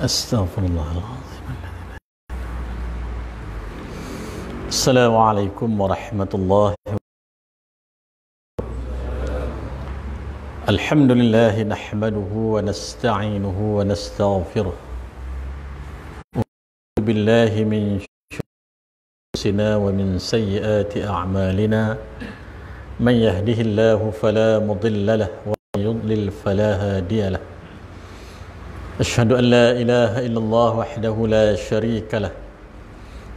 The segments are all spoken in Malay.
أستغفر الله العظيم. السلام عليكم ورحمة الله. الحمد لله نحمده ونستعينه ونستغفره. ونعوذ بالله من شرور ومن سيئات أعمالنا. من يهده الله فلا مضل له ومن يضلل فلا هادي له. أشهد أن لا إله إلا الله وحده لا شريك له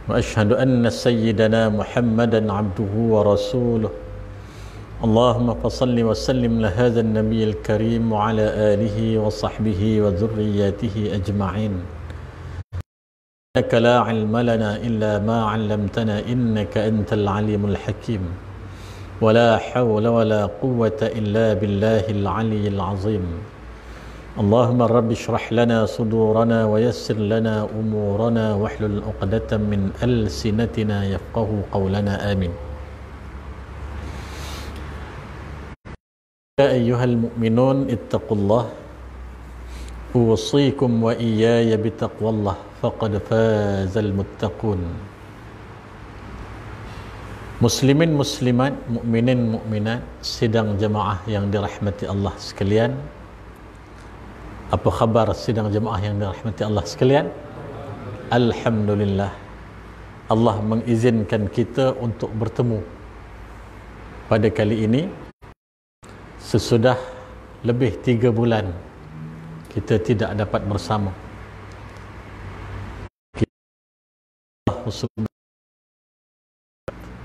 وأشهد أن سيدنا محمدا عبده ورسوله. اللهم فصل وسلم لهذا النبي الكريم وعلى آله وصحبه وذرياته أجمعين. إنك لا علم لنا إلا ما علمتنا إنك أنت العليم الحكيم. ولا حول ولا قوة إلا بالله العلي العظيم. اللهم رب اشرح لنا صدورنا ويسر لنا أمورنا واحلل عقدة من ألسنتنا يفقه قولنا آمين. يا أيها المؤمنون اتقوا الله أوصيكم وإياي بتقوى الله فقد فاز المتقون. Muslimin muslimat, mukminin mukminat, sidang jemaah yang dirahmati Allah sekalian, apa khabar sidang jemaah yang dirahmati Allah sekalian? Alhamdulillah. Allah mengizinkan kita untuk bertemu pada kali ini sesudah lebih tiga bulan kita tidak dapat bersama. Kita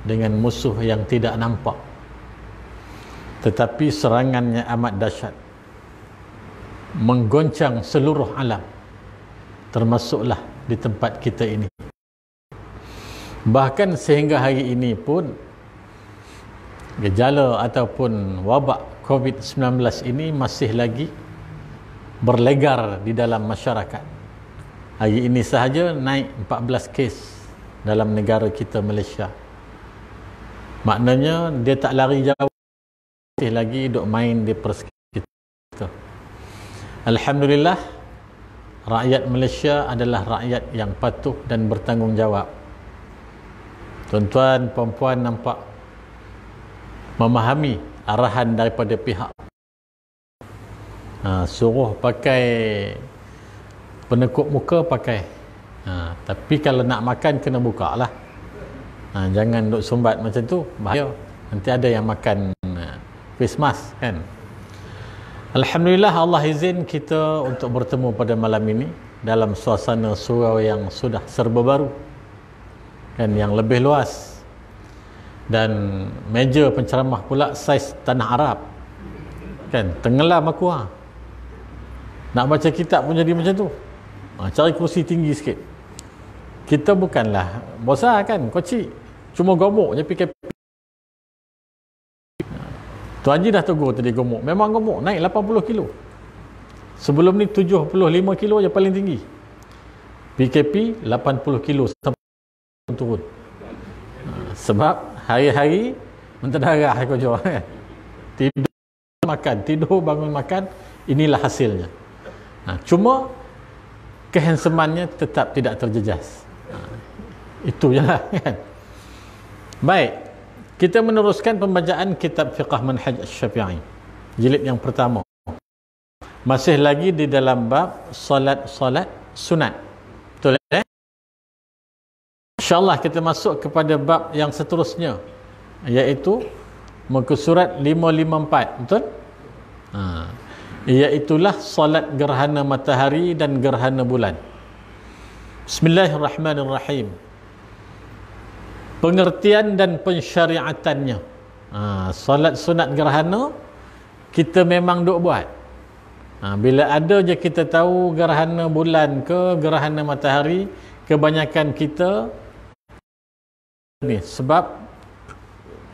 dengan musuh yang tidak nampak tetapi serangannya amat dahsyat menggoncang seluruh alam termasuklah di tempat kita ini. Bahkan sehingga hari ini pun gejala ataupun wabak COVID-19 ini masih lagi berlegar di dalam masyarakat. Hari ini sahaja naik 14 kes dalam negara kita Malaysia. Maknanya dia tak lari jauh masih lagi duk main di persekitar kita Alhamdulillah rakyat Malaysia adalah rakyat yang patuh dan bertanggungjawab. Tuan-tuan, puan-puan nampak memahami arahan daripada pihak. Ha, suruh pakai penekuk muka pakai. Ha, tapi kalau nak makan kena buka lah ha, jangan duk sumbat macam tu bahaya. Nanti ada yang makan ha, face mask kan Alhamdulillah Allah izin kita untuk bertemu pada malam ini dalam suasana surau yang sudah serba baru dan yang lebih luas. Dan meja penceramah pula saiz tanah Arab. Kan tenggelam aku ha. nak baca kitab pun jadi macam tu. Ha, cari kursi tinggi sikit. Kita bukanlah bosan kan kocik. Cuma gomok je PKP Tuan Haji dah tegur tadi gemuk. Memang gemuk. Naik 80 kilo. Sebelum ni 75 kilo je paling tinggi. PKP 80 kilo sampai turun. Ha, sebab hari-hari menterdarah kau jual kan. Tidur makan, tidur bangun makan, inilah hasilnya. Ha, cuma kehansemannya tetap tidak terjejas. Ha, itu je lah kan. Baik, kita meneruskan pembacaan kitab Fiqh Manhaj Syafi'i. Jilid yang pertama. Masih lagi di dalam bab salat-salat sunat. Betul eh? InsyaAllah kita masuk kepada bab yang seterusnya. Iaitu muka surat 554. Betul? Ha. Iaitulah salat gerhana matahari dan gerhana bulan. Bismillahirrahmanirrahim pengertian dan pensyariatannya. Ha, solat sunat gerhana kita memang duk buat. Ha, bila ada je kita tahu gerhana bulan ke gerhana matahari kebanyakan kita ni sebab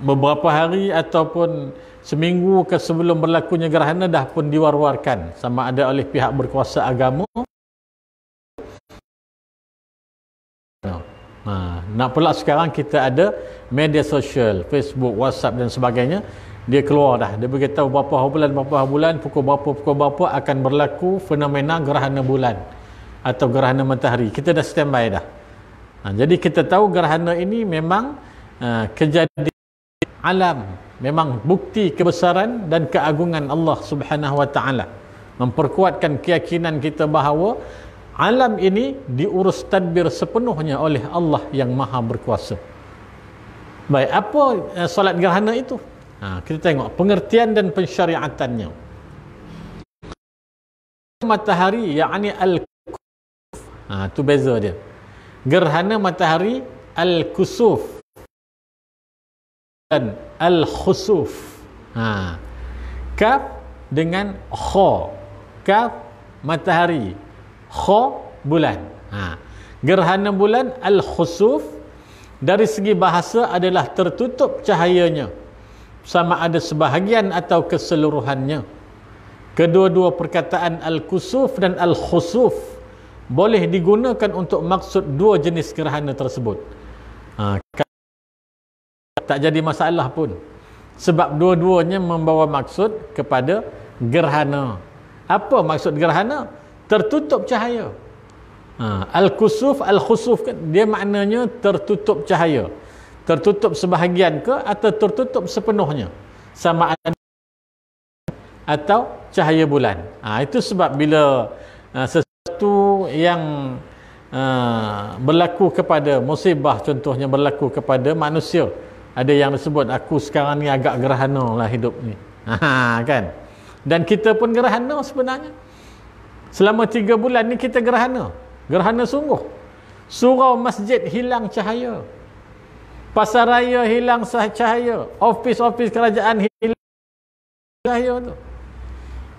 beberapa hari ataupun seminggu ke sebelum berlakunya gerhana dah pun diwar-warkan sama ada oleh pihak berkuasa agama Ha, nak pula sekarang kita ada media sosial, Facebook, WhatsApp dan sebagainya. Dia keluar dah. Dia beritahu berapa bulan, berapa bulan, pukul berapa, pukul berapa akan berlaku fenomena gerhana bulan. atau gerhana matahari kita dah standby dah ha, jadi kita tahu gerhana ini memang uh, kejadian alam memang bukti kebesaran dan keagungan Allah Subhanahu wa taala memperkuatkan keyakinan kita bahawa alam ini diurus tadbir sepenuhnya oleh Allah yang maha berkuasa baik apa uh, solat gerhana itu ha, kita tengok pengertian dan pensyariatannya matahari yakni al Ha, tu beza dia. Gerhana matahari al-kusuf dan al-khusuf. Ha. Kaf dengan kha. Kaf matahari. Kha bulan. Ha. Gerhana bulan al-khusuf dari segi bahasa adalah tertutup cahayanya. Sama ada sebahagian atau keseluruhannya. Kedua-dua perkataan al-kusuf dan al-khusuf boleh digunakan untuk maksud dua jenis gerhana tersebut ha, tak jadi masalah pun sebab dua-duanya membawa maksud kepada gerhana apa maksud gerhana tertutup cahaya. Ha, al-kusuf al-khusuf kan dia maknanya tertutup cahaya. Tertutup sebahagian ke atau tertutup sepenuhnya. Sama ada atau cahaya bulan. Ha, itu sebab bila uh, sesuatu yang uh, berlaku kepada musibah contohnya berlaku kepada manusia. Ada yang disebut aku sekarang ni agak gerhana lah hidup ni. Ha, kan? Dan kita pun gerhana sebenarnya selama tiga bulan ni kita gerhana. Gerhana sungguh. Surau masjid hilang cahaya. Pasar raya hilang cahaya. Ofis-ofis kerajaan hilang cahaya tu.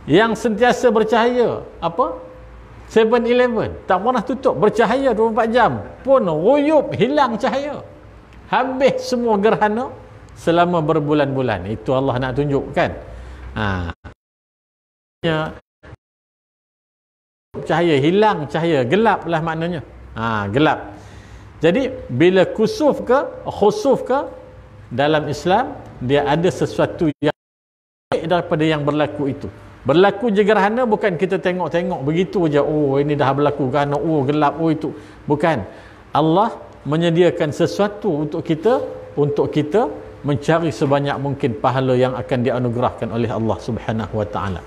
Yang sentiasa bercahaya apa? 7-Eleven tak pernah tutup. Bercahaya 24 jam pun ruyup hilang cahaya. Habis semua gerhana selama berbulan-bulan. Itu Allah nak tunjukkan. Ha. Cahaya hilang cahaya gelap lah maknanya ha, gelap jadi bila kusuf ke khusuf ke dalam Islam dia ada sesuatu yang daripada yang berlaku itu Berlaku je gerhana bukan kita tengok-tengok begitu je. Oh ini dah berlaku gerhana. Oh gelap. Oh itu. Bukan. Allah menyediakan sesuatu untuk kita untuk kita mencari sebanyak mungkin pahala yang akan dianugerahkan oleh Allah Subhanahu wa taala.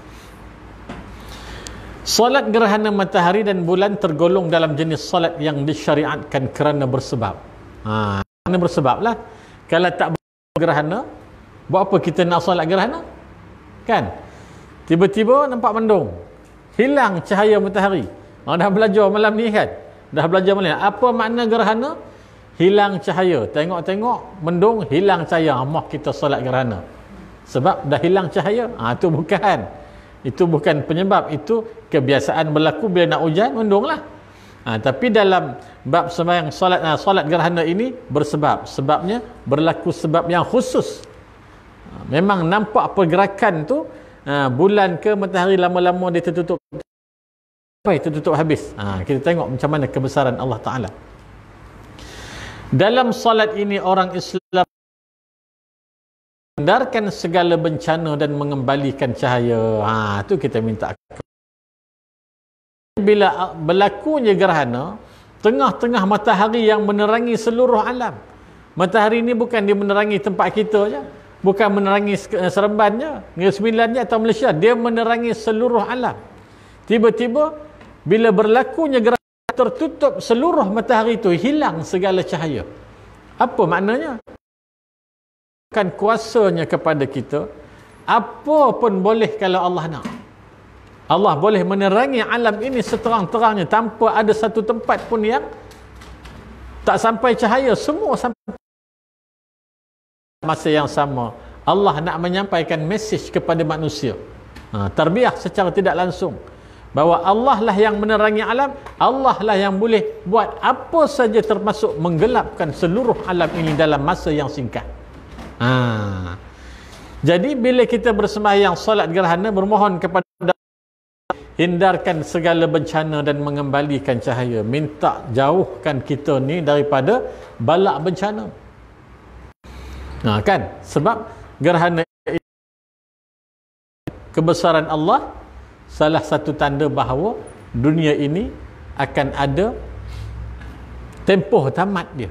Salat gerhana matahari dan bulan tergolong dalam jenis salat yang disyariatkan kerana bersebab. Ha, kerana bersebablah. Kalau tak gerhana, buat apa kita nak salat gerhana? Kan? Tiba-tiba nampak mendung. Hilang cahaya matahari. Oh, dah belajar malam ni kan? Dah belajar malam ni. Apa makna gerhana? Hilang cahaya. Tengok-tengok mendung, hilang cahaya. Mah kita solat gerhana. Sebab dah hilang cahaya. Ah ha, itu bukan. Itu bukan penyebab. Itu kebiasaan berlaku bila nak hujan, mendung lah. Ha, tapi dalam bab sembahyang solat uh, solat gerhana ini bersebab. Sebabnya berlaku sebab yang khusus. Ha, memang nampak pergerakan tu ha, bulan ke matahari lama-lama dia tertutup sampai tertutup habis ha, kita tengok macam mana kebesaran Allah Ta'ala dalam salat ini orang Islam mendarkan segala bencana dan mengembalikan cahaya ha, tu kita minta bila berlakunya gerhana tengah-tengah matahari yang menerangi seluruh alam matahari ini bukan dia menerangi tempat kita saja bukan menerangi eh, Serembannya, Negeri Sembilannya atau Malaysia. Dia menerangi seluruh alam. Tiba-tiba bila berlakunya gerakan tertutup seluruh matahari itu hilang segala cahaya. Apa maknanya? Bukan kuasanya kepada kita. Apa pun boleh kalau Allah nak. Allah boleh menerangi alam ini seterang-terangnya tanpa ada satu tempat pun yang tak sampai cahaya. Semua sampai masa yang sama Allah nak menyampaikan mesej kepada manusia ha, terbiah secara tidak langsung bahawa Allah lah yang menerangi alam Allah lah yang boleh buat apa saja termasuk menggelapkan seluruh alam ini dalam masa yang singkat ha. jadi bila kita bersembahyang solat gerhana bermohon kepada hindarkan segala bencana dan mengembalikan cahaya minta jauhkan kita ni daripada balak bencana Ha, kan? Sebab gerhana kebesaran Allah salah satu tanda bahawa dunia ini akan ada tempoh tamat dia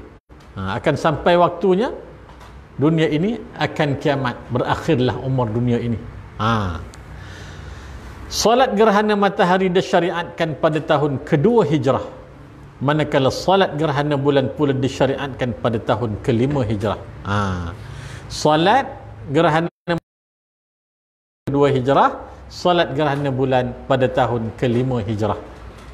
ha, akan sampai waktunya dunia ini akan kiamat berakhirlah umur dunia ini ha. Salat gerhana matahari disyariatkan pada tahun kedua hijrah manakala salat gerhana bulan pula disyariatkan pada tahun kelima hijrah ha. Salat gerhana kedua hijrah salat gerhana bulan pada tahun kelima hijrah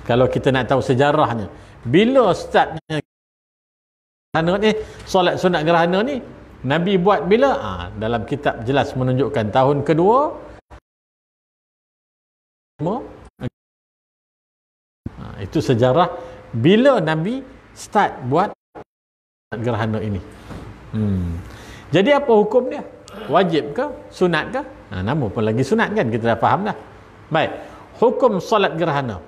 kalau kita nak tahu sejarahnya bila startnya gerhana ni solat sunat gerhana ni Nabi buat bila? Ha, dalam kitab jelas menunjukkan tahun kedua. Ha, itu sejarah bila Nabi start buat gerhana ini. Hmm. jadi apa hukum dia? Wajib ke? Sunat ke? Ha, nama pun lagi sunat kan? Kita dah faham dah. Baik. Hukum solat gerhana.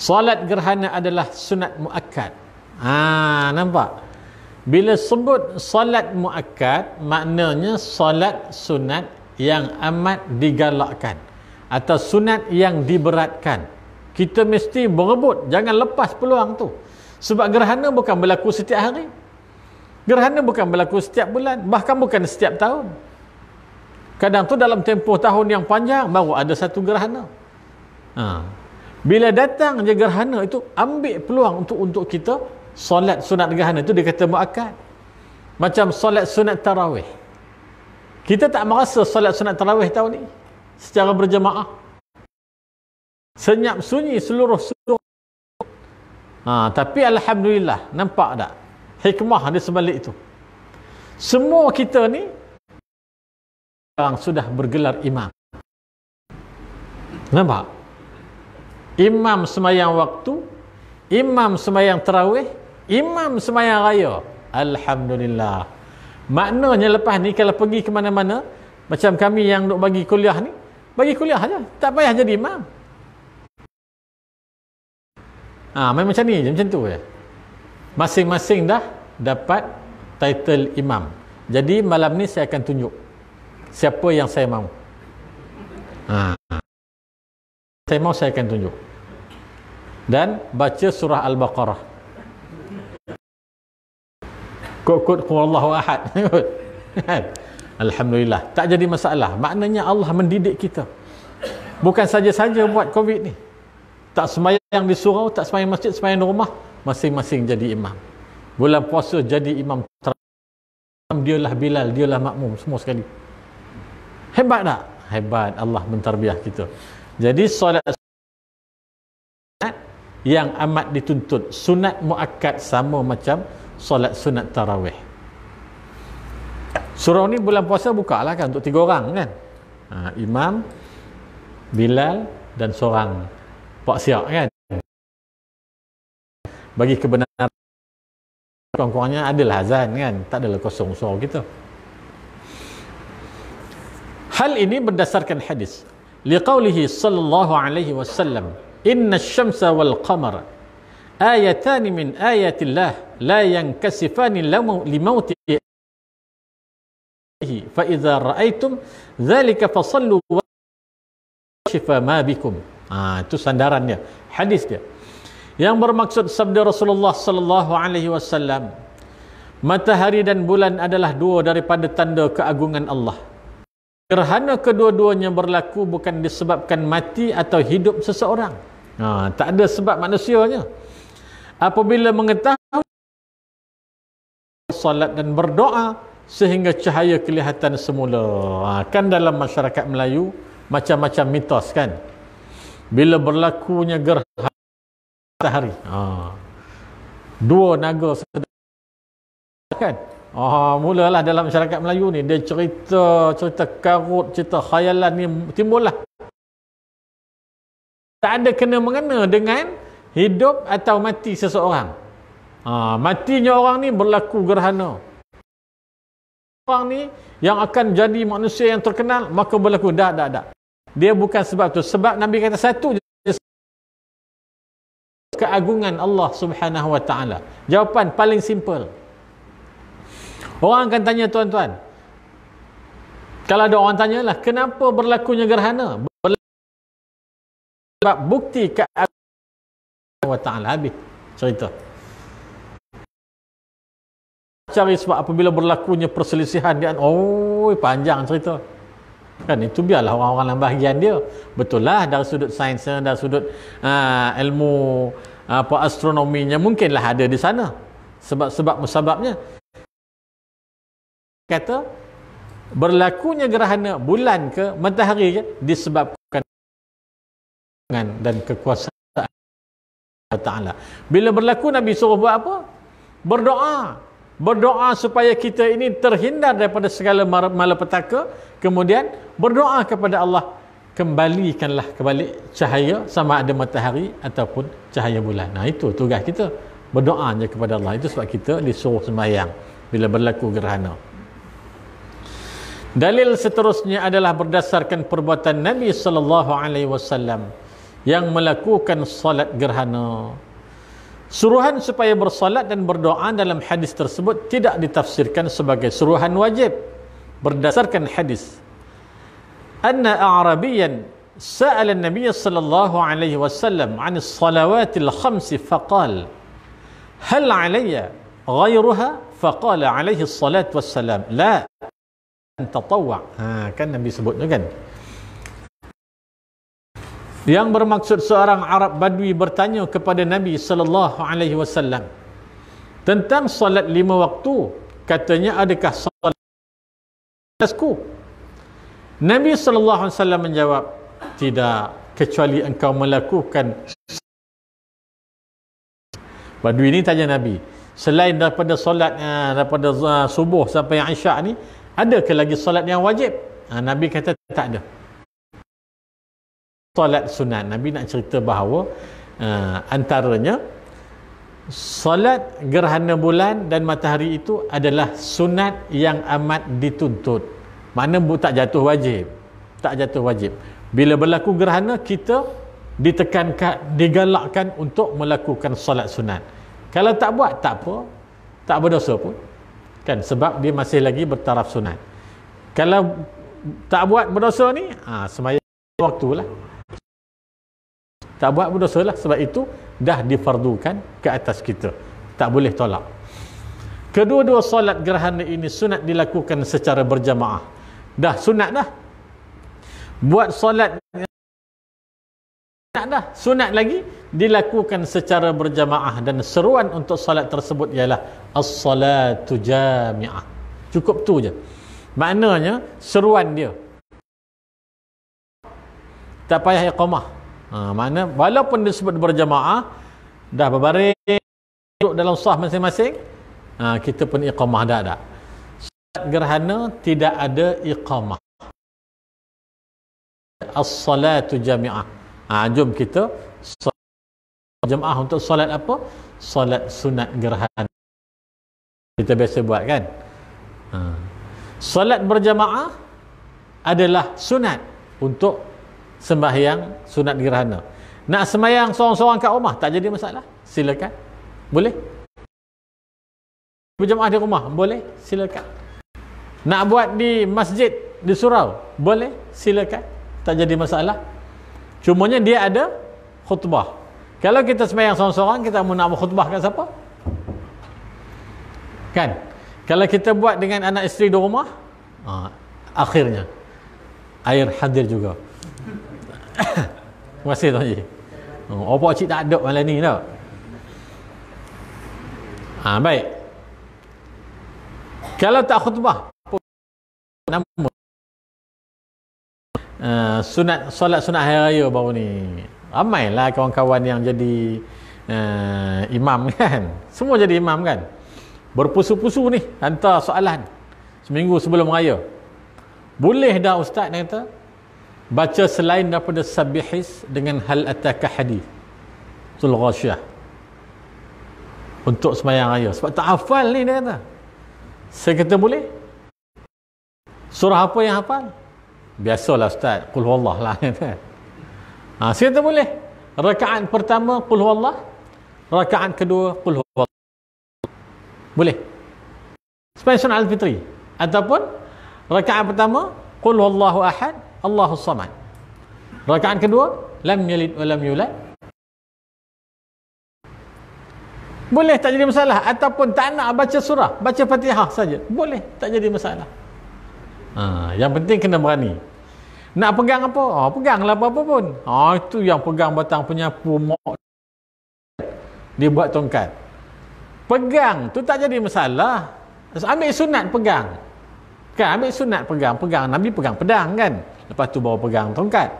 Solat gerhana adalah sunat muakkad. Ha, nampak? Bila sebut solat muakkad, maknanya solat sunat yang amat digalakkan atau sunat yang diberatkan. Kita mesti berebut, jangan lepas peluang tu. Sebab gerhana bukan berlaku setiap hari. Gerhana bukan berlaku setiap bulan, bahkan bukan setiap tahun. Kadang tu dalam tempoh tahun yang panjang baru ada satu gerhana. Ha. Bila datang je gerhana itu ambil peluang untuk untuk kita solat sunat gerhana itu dia kata muakkad. Macam solat sunat tarawih. Kita tak merasa solat sunat tarawih tahun ni secara berjemaah. Senyap sunyi seluruh seluruh ha, tapi Alhamdulillah nampak tak? Hikmah di sebalik itu semua kita ni yang sudah bergelar imam. Nampak? Imam semayang waktu imam semayang tarawih imam semayang raya Alhamdulillah. Maknanya lepas ni kalau pergi ke mana-mana macam kami yang nak bagi kuliah ni bagi kuliah aja tak payah jadi imam. Ha, main macam ni macam tu ya masing-masing dah dapat title imam. Jadi malam ni saya akan tunjuk siapa yang saya mahu ha. saya mahu saya akan tunjuk. Dan baca surah Al-Baqarah Kut-kut Allahu ahad. Alhamdulillah. Tak jadi masalah. Maknanya Allah mendidik kita. Bukan saja-saja buat COVID ni. Tak semayang di surau, tak semayang masjid, semayang di rumah. Masing-masing jadi imam. Bulan puasa jadi imam. Dialah Bilal, dialah makmum. Semua sekali. Hebat tak? Hebat Allah mentarbiah kita. Jadi solat yang amat dituntut. Sunat muakkad sama macam solat sunat tarawih. Surau ni bulan puasa buka lah kan untuk tiga orang kan? Ha, imam Bilal dan seorang Pak Siak kan? Bagi kebenaran kurang-kurangnya adalah azan kan? Tak adalah kosong surau kita. Hal ini berdasarkan hadis. Liqaulihi sallallahu alaihi wasallam inna syamsa wal qamara ayatan min ayatillah la yankasifani limauti fa idza raaitum dhalika fasallu wa shifa ma bikum. Ah itu sandarannya hadis dia. Yang bermaksud sabda Rasulullah sallallahu alaihi wasallam matahari dan bulan adalah dua daripada tanda keagungan Allah. Gerhana kedua-duanya berlaku bukan disebabkan mati atau hidup seseorang. Ha, tak ada sebab manusianya apabila mengetahui salat dan berdoa sehingga cahaya kelihatan semula. Ha, kan dalam masyarakat Melayu macam-macam mitos kan? Bila berlakunya gerhana matahari. Ha. dua naga sedang kan? Oh, mulalah dalam masyarakat Melayu ni dia cerita cerita karut cerita khayalan ni timbullah. Tak ada kena mengena dengan hidup atau mati seseorang? Ha, matinya orang ni berlaku gerhana. Orang ni yang akan jadi manusia yang terkenal maka berlaku. Tak tak tak dia bukan sebab tu. Sebab Nabi kata satu keagungan Allah subhanahu wa ta'ala. Jawapan paling simple. Orang akan tanya tuan-tuan kalau ada orang tanya lah kenapa berlakunya gerhana? Sebab bukti keagungan wa ta'ala habis. Cerita. Cari sebab apabila berlakunya perselisihan dia oh panjang cerita. Kan itu biarlah orang-orang dalam bahagian dia. Betul lah dari sudut sains dari sudut uh, ilmu apa astronominya mungkinlah ada di sana. Sebab-sebab musababnya. Kata berlakunya gerhana bulan ke matahari ke disebabkan dan kekuasaan Ta'ala. Bila berlaku Nabi suruh buat apa? Berdoa. Berdoa supaya kita ini terhindar daripada segala malapetaka. Kemudian berdoa kepada Allah. Kembalikanlah kembali cahaya sama ada matahari ataupun cahaya bulan. Nah itu tugas kita. Berdoa je kepada Allah. Itu sebab kita disuruh sembahyang bila berlaku gerhana. Dalil seterusnya adalah berdasarkan perbuatan Nabi sallallahu alaihi wasallam yang melakukan salat gerhana. Suruhan supaya bersalat dan berdoa dalam hadis tersebut tidak ditafsirkan sebagai suruhan wajib berdasarkan hadis. Anna A'rabiyan sa'ala an-nabiy sallallahu alaihi wasallam 'an as-salawatil khams faqal hal 'alayya ghayruha faqala alaihi as-salatu was-salam la tatawwa ha kan nabi sebut tu kan yang bermaksud seorang Arab Badui bertanya kepada Nabi sallallahu alaihi wasallam tentang solat lima waktu katanya adakah solat atasku Nabi sallallahu alaihi wasallam menjawab tidak kecuali engkau melakukan Badui ini tanya Nabi selain daripada solat uh, daripada uh, subuh sampai isyak ni adakah lagi solat yang wajib? Uh, Nabi kata tak ada solat sunat Nabi nak cerita bahawa uh, antaranya solat gerhana bulan dan matahari itu adalah sunat yang amat dituntut. Mana tak jatuh wajib. Tak jatuh wajib. Bila berlaku gerhana kita ditekankan digalakkan untuk melakukan solat sunat. Kalau tak buat tak apa. Tak berdosa pun. Kan? Sebab dia masih lagi bertaraf sunat. Kalau tak buat berdosa ni ha, semaya waktulah tak buat pun dosa lah. Sebab itu dah difardukan ke atas kita. Tak boleh tolak. Kedua-dua solat gerhana ini sunat dilakukan secara berjamaah. Dah sunat dah. Buat solat sunat dah. Sunat lagi dilakukan secara berjamaah. Dan seruan untuk solat tersebut ialah as-salatu jami'ah. Cukup tu je. Maknanya seruan dia. Tak payah iqamah Ha, mana walaupun disebut berjamaah dah berbaring duduk dalam sah masing-masing ha, kita pun iqamah dah ada. Salat gerhana tidak ada iqamah. As-salatu jami'ah. Ha, jom kita jemaah untuk solat apa? Solat sunat gerhana. Kita biasa buat kan? Ha. Solat berjamaah adalah sunat untuk sembahyang sunat gerhana. Nak sembahyang seorang-seorang kat rumah tak jadi masalah. Silakan. Boleh? Berjemaah di rumah boleh? Silakan. Nak buat di masjid di surau boleh? Silakan. Tak jadi masalah. Cumanya dia ada khutbah. Kalau kita sembahyang seorang-seorang kita mau nak khutbahkan siapa? Kan? Kalau kita buat dengan anak isteri di rumah, ah, akhirnya air hadir juga. Terima kasih Tuan Haji. Oh, apa cik tak ada malam ni tau. Ha, baik. Kalau tak khutbah, nama uh, sunat solat sunat hari raya baru ni. Ramailah kawan-kawan yang jadi uh, imam kan. Semua jadi imam kan. Berpusu-pusu ni hantar soalan seminggu sebelum raya. Boleh dah ustaz dia kata baca selain daripada sabihis dengan hal ataka hadis tul ghasyah untuk semayang raya. Sebab tak hafal ni dia kata. Saya kata boleh? Surah apa yang hafal? Biasalah ustaz. Qul huwallah lah ha, saya kata boleh. Rakaat pertama qul huwallah. Rakaat kedua qul huwallah. Boleh? Sepanjang sunnah al-fitri. Ataupun rakaat pertama qul huwallahu ahad Allahus Samad. Rakaat kedua, lam yalid wa lam yulad boleh tak jadi masalah ataupun tak nak baca surah baca fatihah saja boleh tak jadi masalah ha, yang penting kena berani nak pegang apa? Oh, peganglah apa-apa pun. Oh, itu yang pegang batang penyapu mok. Dia buat tongkat. Pegang tu tak jadi masalah. Ambil sunat pegang. Kan ambil sunat pegang, pegang Nabi pegang pedang kan. Lepas tu bawa pegang tongkat.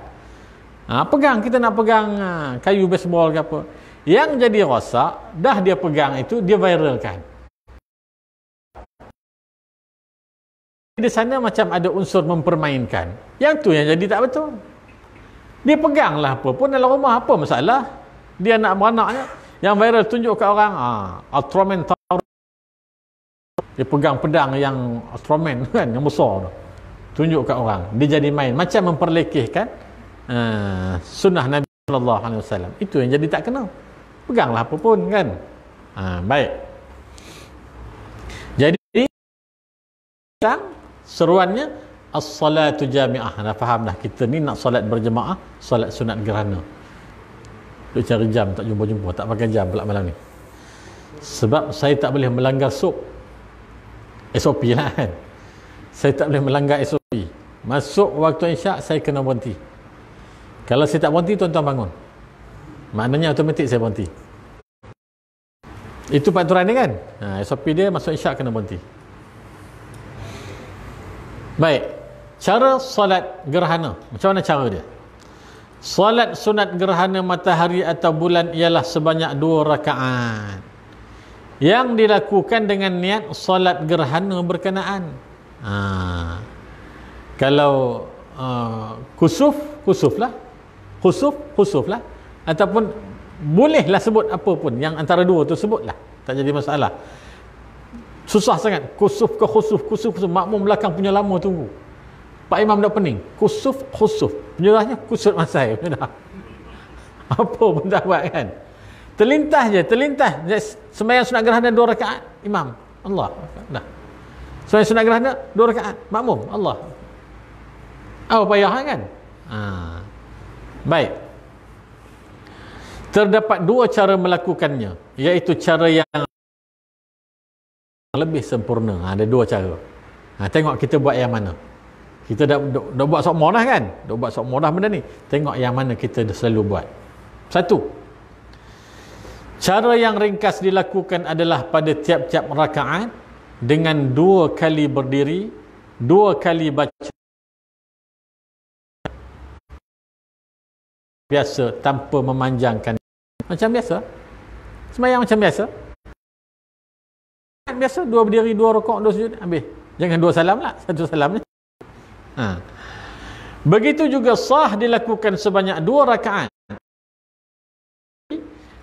Ha, pegang kita nak pegang ha, kayu baseball ke apa. Yang jadi rosak, dah dia pegang itu dia viralkan. di sana macam ada unsur mempermainkan. Yang tu yang jadi tak betul. Dia peganglah apa pun dalam rumah apa masalah. Dia nak beranaknya. Yang viral tunjuk ke orang. Ah, Ultraman. Dia pegang pedang yang Ultraman kan. Yang besar tu. Tunjuk ke orang. Dia jadi main. Macam memperlekehkan. Uh, sunnah Nabi SAW. Itu yang jadi tak kena. Peganglah apa pun kan. Uh, baik. Jadi. Seruannya as-salatu jami'ah dah faham dah kita ni nak solat berjemaah solat sunat gerhana duk cari jam tak jumpa-jumpa tak pakai jam pula malam ni sebab saya tak boleh melanggar SOP SOP lah kan saya tak boleh melanggar SOP masuk waktu isyak saya kena berhenti kalau saya tak berhenti tuan-tuan bangun maknanya automatik saya berhenti itu peraturan ni kan ha, SOP dia masuk isyak kena berhenti Baik. Cara solat gerhana. Macam mana cara dia? Solat sunat gerhana matahari atau bulan ialah sebanyak dua rakaat. Yang dilakukan dengan niat solat gerhana berkenaan. Ha. Kalau uh, kusuf, kusuf lah. Khusuf, khusuf lah. Ataupun bolehlah sebut apa pun. Yang antara dua tu sebutlah. Tak jadi masalah. Susah sangat. Kusuf ke khusuf kusuf khusuf. Makmum belakang punya lama tunggu. Pak Imam dah pening kusuf khusuf. Penyerahnya kusut masai. Dah. Apa pun tak buat kan. Terlintas je terlintas. Sembahyang sunat gerhana dua rakaat. Imam. Allah. Dah sembahyang sunat gerhana dua rakaat makmum Allah apa payah kan ha. baik terdapat dua cara melakukannya iaitu cara yang lebih sempurna. Ha, ada dua cara. Ha, tengok kita buat yang mana. Kita dah, dah, dah buat sok dah kan? Dah buat sok dah benda ni. Tengok yang mana kita dah selalu buat. Satu. Cara yang ringkas dilakukan adalah pada tiap-tiap rakaat dengan dua kali berdiri, dua kali baca. Biasa tanpa memanjangkan. Macam biasa. Semayang macam biasa. Biasa dua berdiri dua rokok dua sujud habis. Jangan dua salam lah satu salam ni. Ha. begitu juga sah dilakukan sebanyak dua rakaat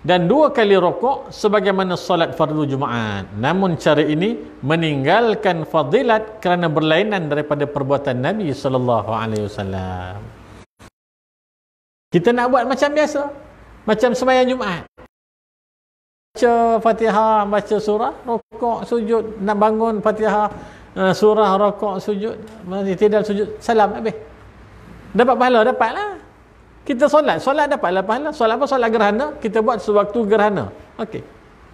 dan dua kali rokok sebagaimana solat fardu Jumaat. Namun cara ini meninggalkan fadilat kerana berlainan daripada perbuatan Nabi sallallahu alaihi wasallam. Kita nak buat macam biasa. Macam sembahyang Jumaat baca fatihah baca surah rokok sujud nak bangun fatihah uh, surah rokok sujud tidak sujud salam habis dapat pahala dapatlah kita solat. Solat dapatlah pahala. Solat apa? Solat gerhana. Kita buat sewaktu gerhana. Okey.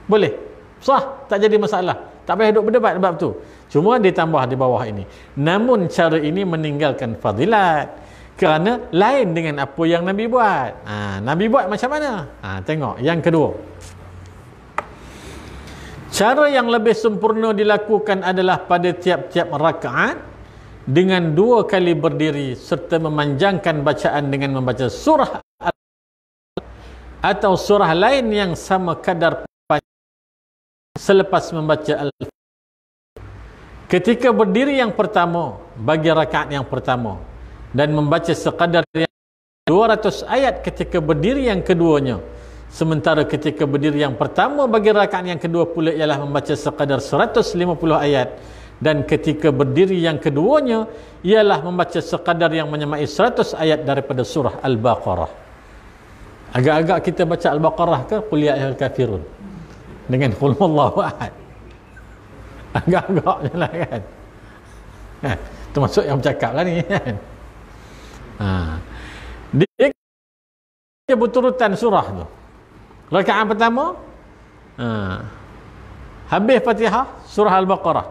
Boleh. Sah. Tak jadi masalah. Tak payah duduk berdebat sebab tu. Cuma ditambah di bawah ini. Namun cara ini meninggalkan fadilat. Kerana lain dengan apa yang Nabi buat. Ha, Nabi buat macam mana? Ha, tengok. Yang kedua. Cara yang lebih sempurna dilakukan adalah pada tiap-tiap rakaat dengan dua kali berdiri serta memanjangkan bacaan dengan membaca surah atau surah lain yang sama kadar selepas membaca al Ketika berdiri yang pertama bagi rakaat yang pertama dan membaca sekadar yang 200 ayat ketika berdiri yang keduanya Sementara ketika berdiri yang pertama bagi rakaat yang kedua pula ialah membaca sekadar 150 ayat dan ketika berdiri yang keduanya ialah membaca sekadar yang menyamai 100 ayat daripada surah Al-Baqarah. Agak-agak kita baca Al-Baqarah ke qul ya ayyuhal kafirun dengan qul huwallahu ahad. Agak-agaknya lah kan. Ha, termasuk yang bercakap lah ni kan. Ha. Dia berturutan surah tu. Rakaat pertama Ha. Habis Fatihah surah Al-Baqarah.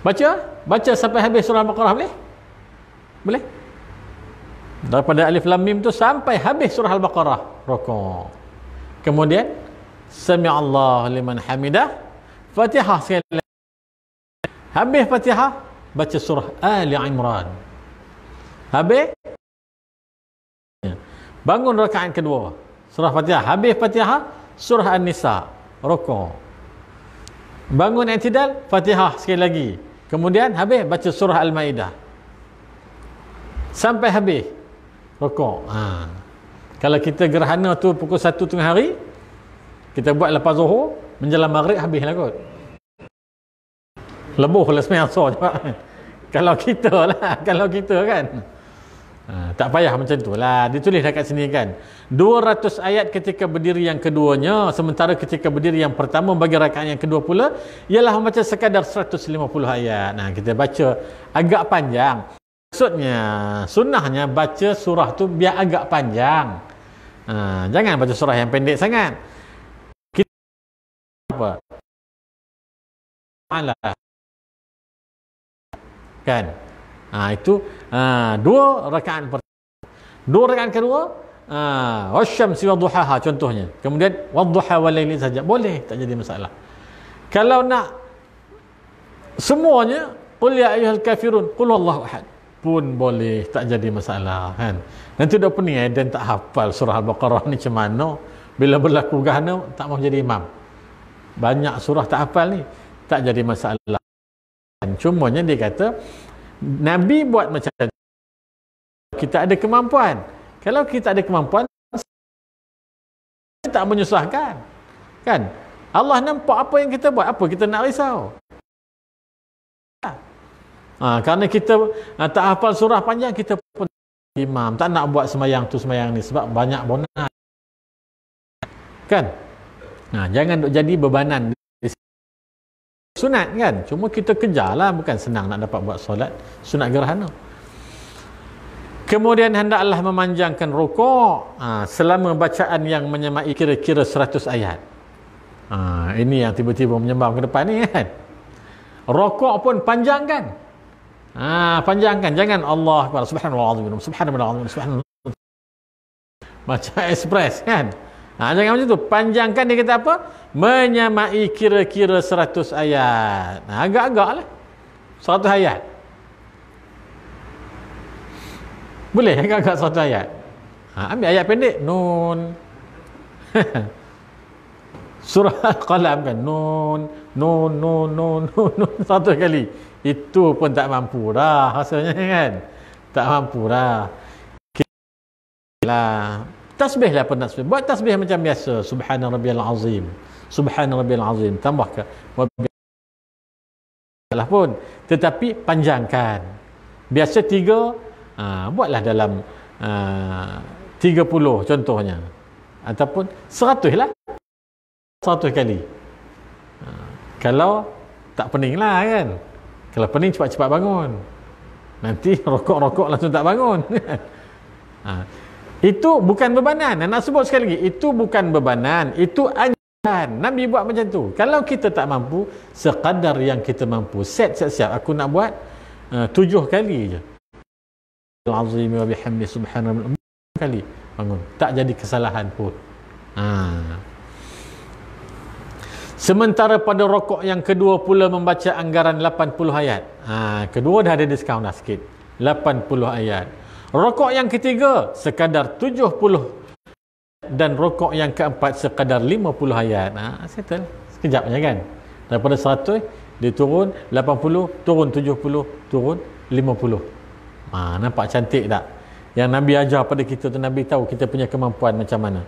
Baca, baca sampai habis surah Al-Baqarah boleh? Boleh? Daripada Alif Lam Mim tu sampai habis surah Al-Baqarah. Rukuk. Kemudian Sami Allah liman hamidah. Fatihah sekali lagi. Habis Fatihah baca surah Ali Imran. Habis bangun rakaat kedua. Surah Fatihah. Habis Fatihah surah An-Nisa. Rukuk. Bangun i'tidal Fatihah sekali lagi. Kemudian habis baca surah Al-Maidah. Sampai habis. Rokok. Ha. Kalau kita gerhana tu pukul 1 tengah hari, kita buat lepas zuhur, menjelang maghrib habislah kot. Lebuh lah semayang so Kalau kita lah, kalau kita kan. Ha, tak payah macam tu lah. Ditulis dekat sini kan. 200 ayat ketika berdiri yang keduanya. Sementara ketika berdiri yang pertama bagi rakaat yang kedua pula. Ialah membaca sekadar 150 ayat. Nah, kita baca agak panjang. Maksudnya, sunnahnya baca surah tu biar agak panjang. Ha, jangan baca surah yang pendek sangat. Kita apa? Allah. Kan? Ha, itu ha, dua rakaat pertama. Dua rakaat kedua, ha, wasyamsi wa duhaha contohnya. Kemudian wadduha wal laili saja. Boleh, tak jadi masalah. Kalau nak semuanya, qul ya ayyuhal kafirun, qul wallahu ahad. Pun boleh, tak jadi masalah kan. Nanti dah pening eh, dan tak hafal surah Al-Baqarah ni macam mana. Bila berlaku gahana, tak mau jadi imam. Banyak surah tak hafal ni, tak jadi masalah. Cumanya dia kata, Nabi buat macam. Kita ada kemampuan. Kalau kita ada kemampuan, tak menyusahkan. Kan? Allah nampak apa yang kita buat. Apa kita nak risau? Ha, kerana kita ha, tak hafal surah panjang, kita pun imam. Tak nak buat semayang tu semayang ni. Sebab banyak bonus. Kan? Ha, jangan jadi bebanan sunat kan? Cuma kita kejarlah bukan senang nak dapat buat solat. Sunat gerhana kemudian hendaklah memanjangkan rukuk. Ha, selama bacaan yang menyemai kira-kira 100 ayat. Ha, ini yang tiba-tiba menyembah ke depan ni kan? Rukuk pun panjangkan. Ha, panjangkan. Jangan Allah subhanallah subhanallah subhanallah macam express kan Ha, jangan macam tu. Panjangkan dia kata apa? Menyamai kira-kira 100 ayat. Ha, agak-agak lah. 100 ayat. Boleh agak-agak 100 ayat. Ha, ambil ayat pendek. Nun. Surah Al-Qalam kan. Nun. Nun, nun, nun, nun, nun. Satu kali. Itu pun tak mampu dah. Rasanya kan. Tak mampu dah. Lah tasbih lah tasbih. Buat tasbih macam biasa. Subhana rabbiyal azim. Subhana rabbiyal azim. Tambah ke salah pun. Tetapi panjangkan. Biasa tiga uh, buatlah dalam tiga puluh contohnya. Ataupun seratus lah. Seratus kali. Uh, kalau tak pening lah kan. Kalau pening cepat-cepat bangun. Nanti rokok-rokok langsung tak bangun. Uh, Itu bukan bebanan. Nak sebut sekali lagi, itu bukan bebanan, itu anjuran. Nabi buat macam tu. Kalau kita tak mampu, sekadar yang kita mampu. Set siap-siap. Aku nak buat uh, tujuh kali je. Al-Azim wa bihamdi subhanallah. Kali bangun. Tak jadi kesalahan pun. Ha. Sementara pada rokok yang kedua pula membaca anggaran 80 ayat. Ha, kedua dah ada diskaun dah sikit. 80 ayat. Rokok yang ketiga sekadar 70 dan rokok yang keempat sekadar 50 ayat. Ha, settle. Sekejap je kan. Daripada 100 dia turun 80, turun 70, turun 50. Ha, nampak cantik tak? Yang Nabi ajar pada kita tu Nabi tahu kita punya kemampuan macam mana.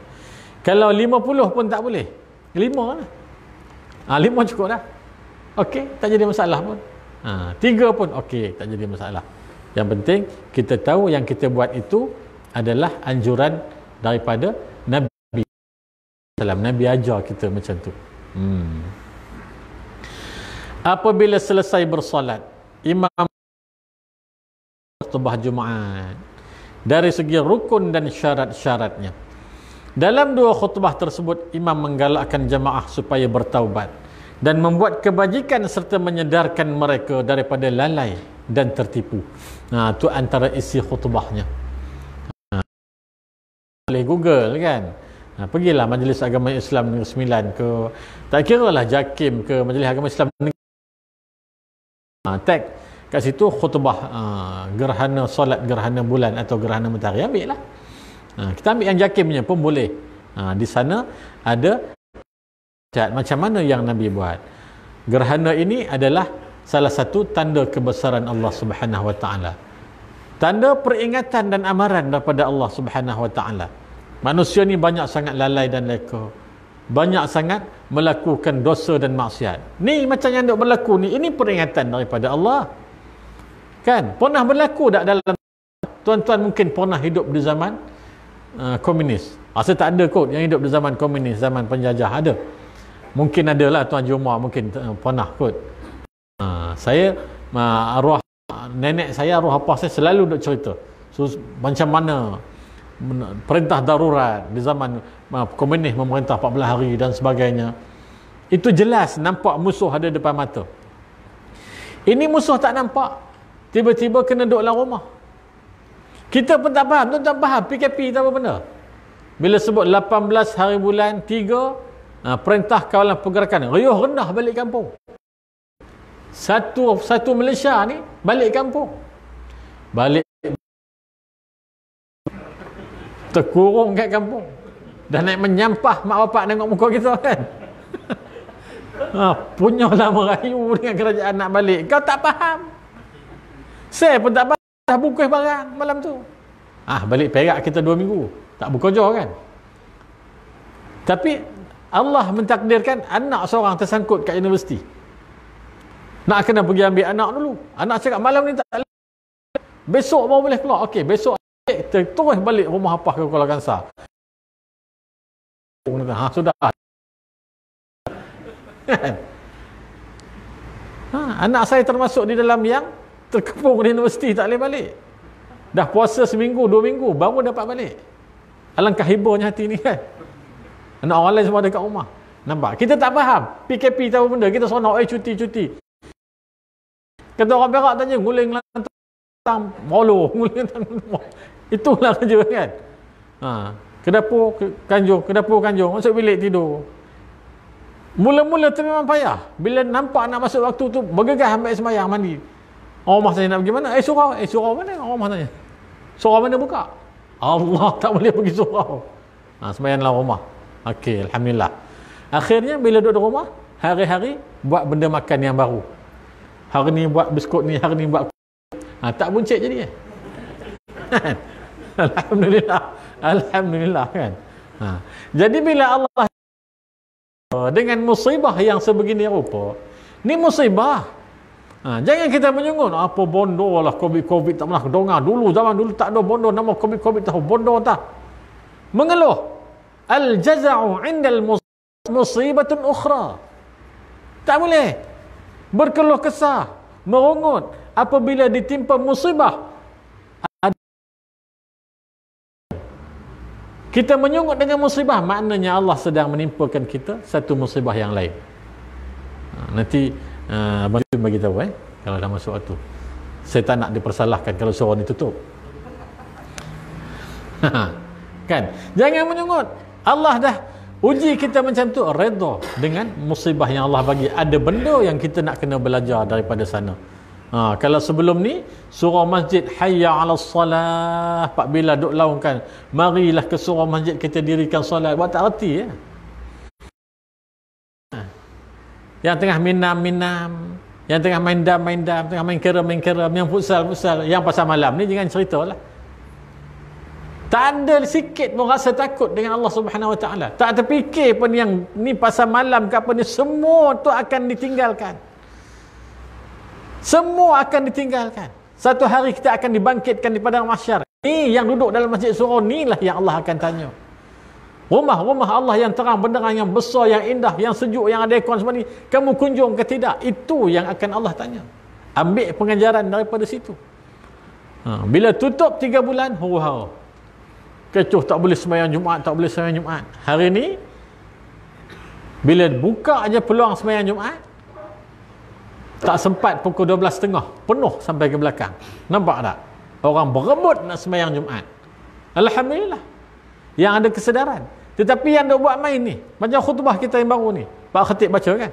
Kalau 50 pun tak boleh. 5 lah. Ha, 5 cukup dah. Okey, tak jadi masalah pun. Ha, 3 pun okey, tak jadi masalah. Yang penting kita tahu yang kita buat itu adalah anjuran daripada Nabi Sallam. Nabi ajar kita macam tu. Hmm. Apabila selesai bersolat, imam khutbah Jumaat dari segi rukun dan syarat-syaratnya. dalam dua khutbah tersebut imam menggalakkan jamaah supaya bertaubat dan membuat kebajikan serta menyedarkan mereka daripada lalai dan tertipu. Nah, tu antara isi khutbahnya. Ha, boleh Google kan. Ha, pergilah Majlis Agama Islam Negeri Sembilan ke tak kira lah JAKIM ke Majlis Agama Islam Negeri ha, tag kat situ khutbah ha, gerhana solat gerhana bulan atau gerhana matahari. Ambil lah ha, kita ambil yang JAKIM punya pun boleh. Ha, di sana ada macam mana yang Nabi buat. Gerhana ini adalah salah satu tanda kebesaran Allah Subhanahu Wa Taala tanda peringatan dan amaran daripada Allah Subhanahu Wa Taala Manusia ni banyak sangat lalai dan leka. Banyak sangat melakukan dosa dan maksiat. Ni macam yang duk berlaku ni, ini peringatan daripada Allah. Kan? Pernah berlaku tak dalam tuan-tuan mungkin pernah hidup di zaman uh, komunis. Asal tak ada kot yang hidup di zaman komunis, zaman penjajah ada. Mungkin ada lah tuan Jumar mungkin uh, pernah kot. Uh, saya uh, arwah nenek saya arwah apa saya selalu duk cerita. So, macam mana perintah darurat di zaman komunis memerintah 14 hari dan sebagainya. Itu jelas nampak musuh ada depan mata. Ini musuh tak nampak tiba-tiba kena duduk dalam rumah. Kita pun tak faham tak faham PKP tak apa benda? Bila sebut 18 hari bulan 3 ha, perintah kawalan pergerakan riuh rendah balik kampung satu satu Malaysia ni balik kampung. Balik terkurung kat kampung. Dan naik menyampah mak bapak tengok muka kita kan. Ha, punyalah merayu dengan kerajaan nak balik. Kau tak faham? Saya pun tak faham. Dah bungkus barang malam tu. Ah balik perak kita dua minggu. Tak bekerja kan? Tapi Allah mentakdirkan anak seorang tersangkut kat universiti nak kena pergi ambil anak dulu. Anak cakap malam ni tak besok baru boleh keluar. Okey besok terus balik rumah apa ke Kuala Kansar ha, sudah. Ha, anak saya termasuk di dalam yang terkepung di universiti tak boleh balik. Dah puasa seminggu dua minggu baru dapat balik. Alangkah hiburnya hati ni kan? Anak orang lain semua ada kat rumah. Nampak? Kita tak faham. PKP tahu benda. Kita seronok eh cuti-cuti kata orang perak tanya guling lantang molo guling lantang Itulah kerja kan. Ha, ke dapur ke kanjung, ke dapur kanjung, masuk bilik tidur. Mula-mula tu memang payah. Bila nampak nak masuk waktu tu, bergegas ambil semayang mandi. Orang rumah saya nak pergi mana? Eh surau. Eh surau mana? Orang rumah tanya. Surau mana buka? Allah tak boleh pergi surau. Ha, semayang dalam rumah. Okey, Alhamdulillah. Akhirnya bila duduk di rumah, hari-hari buat benda makan yang baru. Hari ni buat biskut ni, hari ni buat ha, tak buncit jadi eh. Alhamdulillah. Alhamdulillah kan. Ha. Jadi bila Allah dengan musibah yang sebegini rupa, ni musibah. Ha. jangan kita menyungun apa bondo lah COVID-COVID tak pernah dengar dulu zaman dulu tak ada bondo nama COVID-COVID tahu bondo tak. Mengeluh. Al-jaza'u 'inda al-musibatun ukhra. Tak boleh. Berkeluh kesah, merungut apabila ditimpa musibah Kita menyungut dengan musibah maknanya Allah sedang menimpakan kita satu musibah yang lain. Ha, nanti uh, bagi tahu eh kalau dah masuk waktu. Saya tak nak dipersalahkan kalau suara ni tutup. kan? Jangan menyungut. Allah dah uji kita macam tu redha dengan musibah yang Allah bagi. Ada benda yang kita nak kena belajar daripada sana. Ha, kalau sebelum ni surau masjid hayya 'ala salah pak bila duk laungkan marilah ke surau masjid kita dirikan solat buat tak erti ya. Ha. Yang tengah minam-minam, yang tengah main dam main dam, tengah main kera main kera, yang futsal futsal, yang pasal malam ni jangan ceritalah. Tak ada sikit pun rasa takut dengan Allah Subhanahu Wa Taala. Tak terfikir pun yang ni pasal malam ke apa ni semua tu akan ditinggalkan. Semua akan ditinggalkan. Satu hari kita akan dibangkitkan di padang mahsyar. Ini yang duduk dalam masjid surau inilah yang Allah akan tanya. Rumah-rumah Allah yang terang benderang, yang besar, yang indah, yang sejuk, yang ada aircon semua ni. Kamu kunjung ke tidak? Itu yang akan Allah tanya. Ambil pengajaran daripada situ. Ha, bila tutup tiga bulan, huru hara. Kecoh tak boleh semayang Jumaat tak boleh semayang Jumaat. Hari ni bila buka aja peluang semayang Jumaat tak sempat pukul 12.30 penuh sampai ke belakang. Nampak tak? Orang berebut nak semayang Jumaat. Alhamdulillah. Yang ada kesedaran. Tetapi yang dok buat main ni macam khutbah kita yang baru ni Pak Khatib baca kan?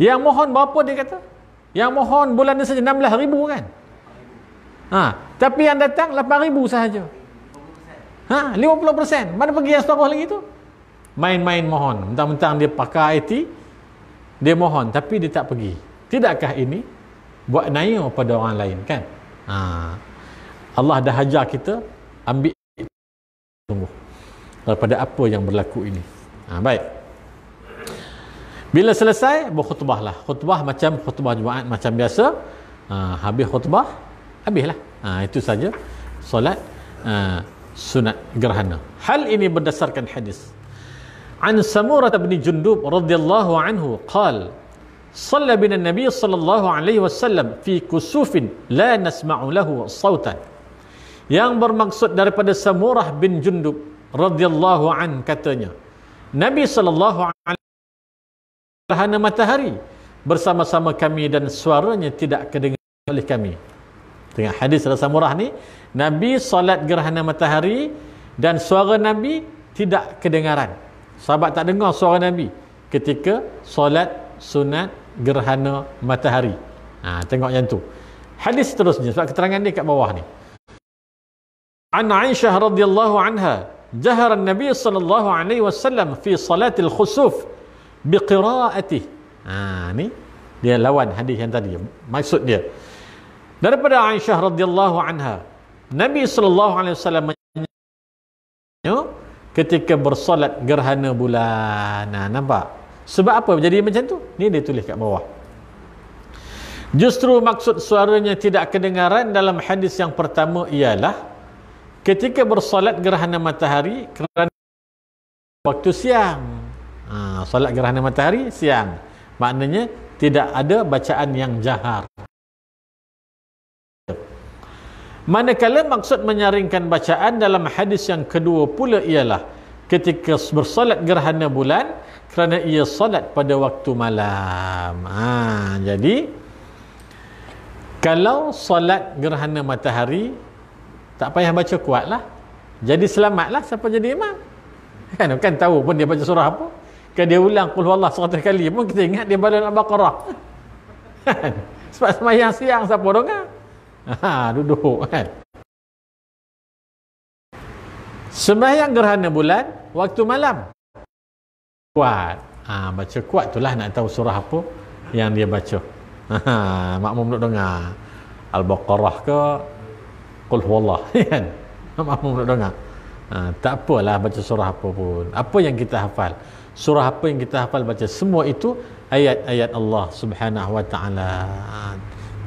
Yang mohon berapa dia kata? Yang mohon bulan ni saja 16 ribu kan? Ha, tapi yang datang 8 ribu sahaja Ha, 50%. Mana pergi yang separuh lagi tu? Main-main mohon. Mentang-mentang dia pakai IT, dia mohon. Tapi dia tak pergi. Tidakkah ini buat naya pada orang lain kan? Ha. Allah dah hajar kita ambil tunggu daripada apa yang berlaku ini. Ha, baik. Bila selesai, berkhutbah lah. Khutbah macam khutbah Jumaat macam biasa. Ha, habis khutbah, habislah. Ha, itu saja solat. Ha, sunat gerhana. Hal ini berdasarkan hadis. An Samurah bin Jundub radhiyallahu anhu qal صلى بنا النبي صلى الله عليه وسلم في كسوف لا نسمع له صوتا yang bermaksud daripada Samurah bin Jundub radhiyallahu an katanya Nabi sallallahu alaihi gerhana matahari bersama-sama kami dan suaranya tidak kedengar oleh kami. Tengok hadis Samurah ni Nabi solat gerhana matahari dan suara Nabi tidak kedengaran. Sahabat tak dengar suara Nabi ketika solat sunat gerhana matahari. Ha, tengok yang tu. Hadis seterusnya sebab keterangan dia kat bawah ni. An Aisyah radhiyallahu anha jahara Nabi sallallahu alaihi wasallam fi salatil khusuf biqiraatih. Ha ni dia lawan hadis yang tadi. Maksud dia daripada Aisyah radhiyallahu anha Nabi sallallahu alaihi wasallam ketika bersolat gerhana bulan. Nah, nampak? Sebab apa jadi macam tu? Ni dia tulis kat bawah. Justru maksud suaranya tidak kedengaran dalam hadis yang pertama ialah ketika bersolat gerhana matahari kerana waktu siang. Ha, solat gerhana matahari siang. Maknanya tidak ada bacaan yang jahar. Manakala maksud menyaringkan bacaan dalam hadis yang kedua pula ialah ketika bersolat gerhana bulan kerana ia solat pada waktu malam. Ha, jadi kalau solat gerhana matahari tak payah baca kuatlah. Jadi selamatlah siapa jadi imam. Kan kan tahu pun dia baca surah apa. Kan dia ulang qul huwallah 100 kali pun kita ingat dia baca al-baqarah. Kan? Sebab semayang siang siapa dengar? Ha, duduk kan. Sembahyang gerhana bulan waktu malam. Kuat. Ha, baca kuat itulah nak tahu surah apa yang dia baca. Ha, makmum duduk dengar. Al-Baqarah ke Qul huwallah kan. makmum duduk dengar. Ha, tak apalah baca surah apa pun. Apa yang kita hafal? Surah apa yang kita hafal baca semua itu ayat-ayat Allah Subhanahu wa taala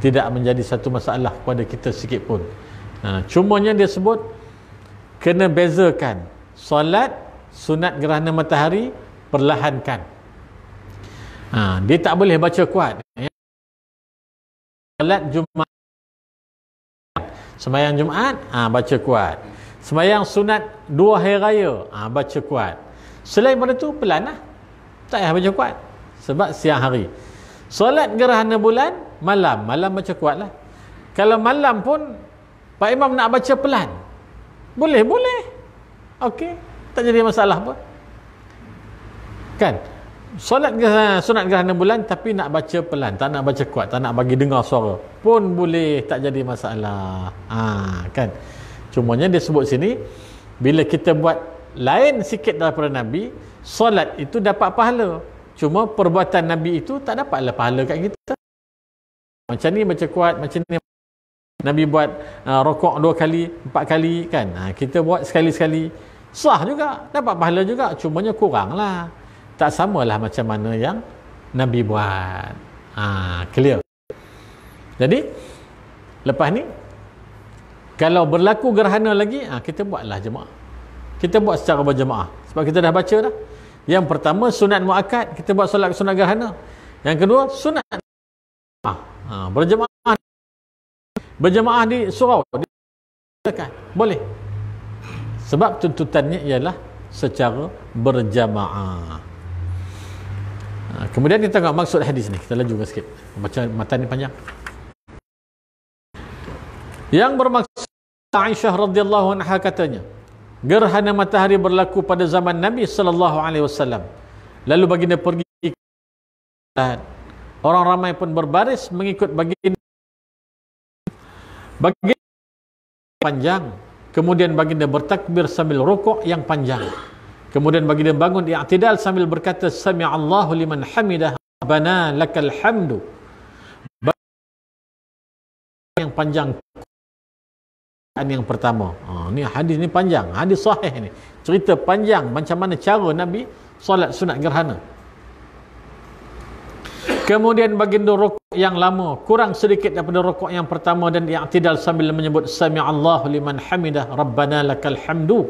tidak menjadi satu masalah kepada kita sikit pun. Ha, cumanya dia sebut kena bezakan solat sunat gerhana matahari perlahankan. Ha, dia tak boleh baca kuat. Ya. solat Jumaat. Semayang Jumaat ha, baca kuat. Semayang sunat dua hari raya ha, baca kuat. Selain daripada tu pelan lah. Tak payah baca kuat. Sebab siang hari solat gerhana bulan malam. Malam baca kuat lah. Kalau malam pun Pak Imam nak baca pelan. Boleh boleh. Ok tak jadi masalah pun. Kan? Solat gerhana, sunat gerhana bulan tapi nak baca pelan. Tak nak baca kuat tak nak bagi dengar suara. Pun boleh tak jadi masalah. Ha, kan? Cumanya dia sebut sini bila kita buat lain sikit daripada Nabi solat itu dapat pahala cuma perbuatan Nabi itu tak dapatlah pahala kat kita. Macam ni macam kuat macam ni. Nabi buat uh, rokok dua kali empat kali kan. Uh, kita buat sekali-sekali. Sah juga dapat pahala juga. Cumanya kurang lah. Tak samalah macam mana yang Nabi buat. Uh, clear. Jadi lepas ni kalau berlaku gerhana lagi uh, kita buatlah jemaah. Kita buat secara berjemaah. Sebab kita dah baca dah yang pertama sunat muakkad kita buat solat sunat gerhana. Yang kedua sunat ha, berjemaah berjemaah di surau di boleh. Sebab tuntutannya ialah secara berjamaah. Ha, kemudian kita tengok maksud hadis ni. Kita laju sikit. Baca mata ni panjang. Yang bermaksud Aisyah radhiyallahu anha katanya gerhana matahari berlaku pada zaman Nabi sallallahu alaihi wasallam. Lalu baginda pergi orang ramai pun berbaris mengikut baginda. Baginda panjang. Kemudian baginda bertakbir sambil rukuk yang panjang. Kemudian baginda bangun i'tidal sambil berkata sami Allahu liman hamidah. Bana lakal hamdu. Yang panjang yang pertama ha, ni hadis ni panjang hadis sahih ni cerita panjang macam mana cara Nabi solat sunat gerhana Kemudian baginda rukuk yang lama kurang sedikit daripada rukuk yang pertama dan i'tidal sambil menyebut sami Allahu liman hamidah rabbana lakal hamdu.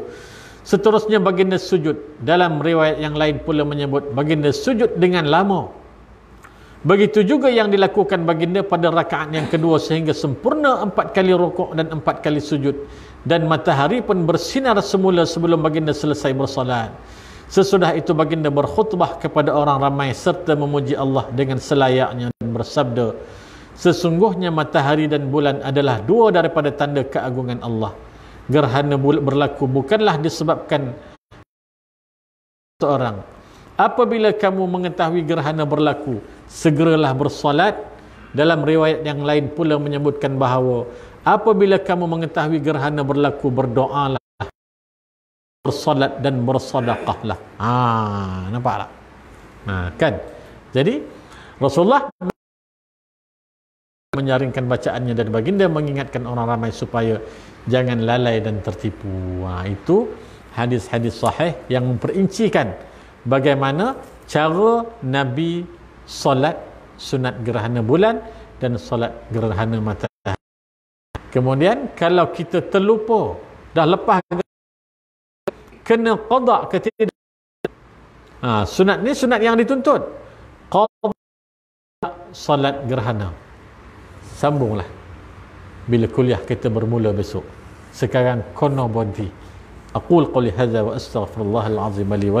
Seterusnya baginda sujud. Dalam riwayat yang lain pula menyebut baginda sujud dengan lama. Begitu juga yang dilakukan baginda pada rakaat yang kedua sehingga sempurna empat kali rukuk dan empat kali sujud. Dan matahari pun bersinar semula sebelum baginda selesai bersalat. Sesudah itu baginda berkhutbah kepada orang ramai serta memuji Allah dengan selayaknya dan bersabda Sesungguhnya matahari dan bulan adalah dua daripada tanda keagungan Allah Gerhana berlaku bukanlah disebabkan seorang Apabila kamu mengetahui gerhana berlaku Segeralah bersolat Dalam riwayat yang lain pula menyebutkan bahawa Apabila kamu mengetahui gerhana berlaku berdoalah bersolat dan bersedekahlah. Ha, nampak tak? Ha, kan? Jadi Rasulullah menyaringkan bacaannya dan baginda mengingatkan orang ramai supaya jangan lalai dan tertipu. Ha, itu hadis-hadis sahih yang memperincikan bagaimana cara Nabi solat sunat gerhana bulan dan solat gerhana matahari. Kemudian kalau kita terlupa dah lepas kena qada ke tidak ha, sunat ni sunat yang dituntut. Qada salat gerhana. Sambunglah. Bila kuliah kita bermula besok. Sekarang kono body aqul qali hadza wa astaghfirullah alazim li wa